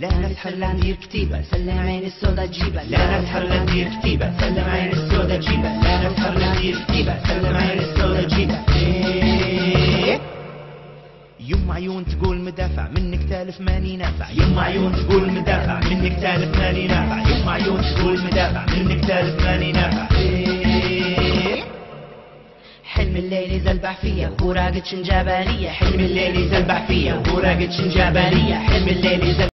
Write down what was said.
لا نتحلى ندير كتيبة سلم عين السودا تجيبة. لا نتحلى ندير كتيبة سلم عين السودا تجيبة. لا نتحلى ندير كتيبة سلم عين السودا تجيبة. إيه. يم عيون تقول مدافع منك تالف ماني نافع. يم عيون تقول مدافع منك تالف ماني نافع. يم عيون تقول مدافع منك تالف ماني نافع. حلم الليل يزلبع فيا وراقد شنجابانية. حلم حلم الليل يزلبع فيا وراقد شنجابانية. حلم الليل يزلبع